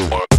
Marvel.